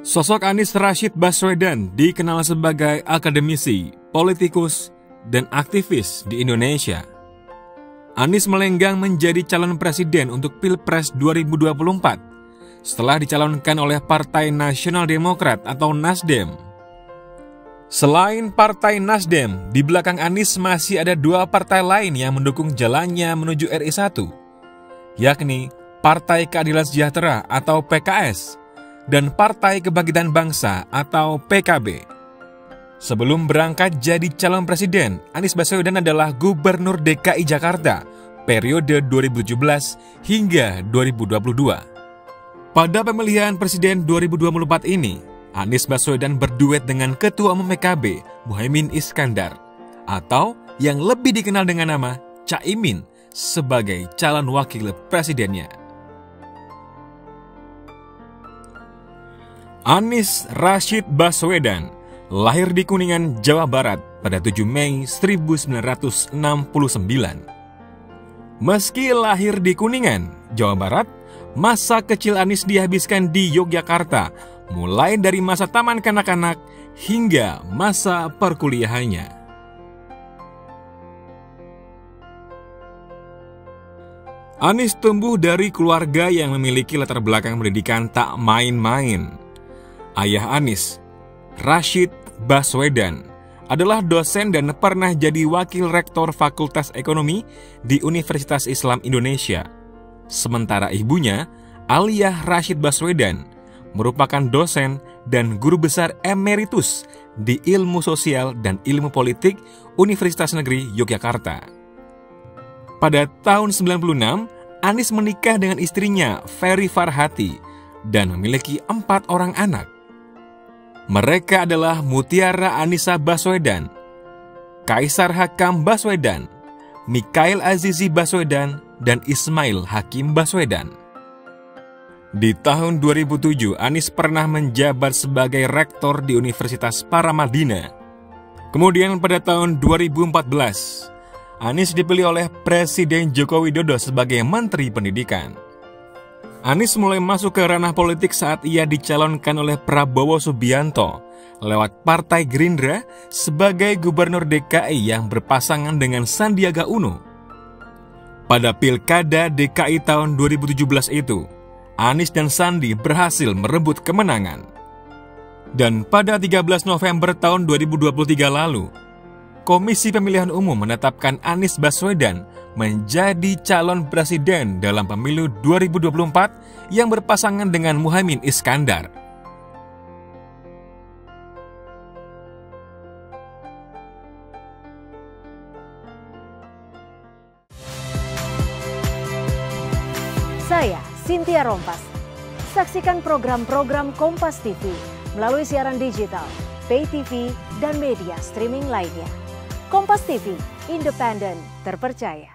Sosok Anies Rashid Baswedan dikenal sebagai akademisi, politikus, dan aktivis di Indonesia. Anies melenggang menjadi calon presiden untuk Pilpres 2024 setelah dicalonkan oleh Partai Nasional Demokrat atau Nasdem. Selain Partai Nasdem, di belakang Anies masih ada dua partai lain yang mendukung jalannya menuju RI 1, yakni Partai Keadilan Sejahtera atau PKS dan Partai Kebangkitan Bangsa atau PKB. Sebelum berangkat jadi calon presiden, Anies Baswedan adalah Gubernur DKI Jakarta periode 2017 hingga 2022. Pada pemilihan presiden 2024 ini, Anies Baswedan berduet dengan Ketua Umum PKB, Muhaimin Iskandar, atau yang lebih dikenal dengan nama Caimin sebagai calon wakil presidennya. Anies Rashid Baswedan lahir di Kuningan, Jawa Barat pada 7 Mei 1969. Meski lahir di Kuningan, Jawa Barat, masa kecil Anies dihabiskan di Yogyakarta, mulai dari masa taman kanak-kanak hingga masa perkuliahannya. Anies tumbuh dari keluarga yang memiliki latar belakang pendidikan tak main-main. Ayah Anis, Rashid Baswedan, adalah dosen dan pernah jadi wakil rektor Fakultas Ekonomi di Universitas Islam Indonesia. Sementara ibunya, Aliyah Rashid Baswedan, merupakan dosen dan guru besar emeritus di Ilmu Sosial dan Ilmu Politik Universitas Negeri Yogyakarta. Pada tahun 96, Anis menikah dengan istrinya Ferry Farhati dan memiliki empat orang anak. Mereka adalah Mutiara Anissa Baswedan, Kaisar Hakam Baswedan, Mikail Azizi Baswedan, dan Ismail Hakim Baswedan. Di tahun 2007, Anis pernah menjabat sebagai rektor di Universitas Paramadina. Kemudian pada tahun 2014, Anis dipilih oleh Presiden Joko Widodo sebagai Menteri Pendidikan. Anies mulai masuk ke ranah politik saat ia dicalonkan oleh Prabowo Subianto lewat Partai Gerindra sebagai Gubernur DKI yang berpasangan dengan Sandiaga Uno. Pada Pilkada DKI tahun 2017 itu, Anies dan Sandi berhasil merebut kemenangan. Dan pada 13 November tahun 2023 lalu, Komisi Pemilihan Umum menetapkan Anies Baswedan menjadi calon presiden dalam pemilu 2024 yang berpasangan dengan Muhammad Iskandar. Saya Cynthia Rompas. Saksikan program-program Kompas TV melalui siaran digital, pay TV, dan media streaming lainnya. Kompas TV, independen, terpercaya.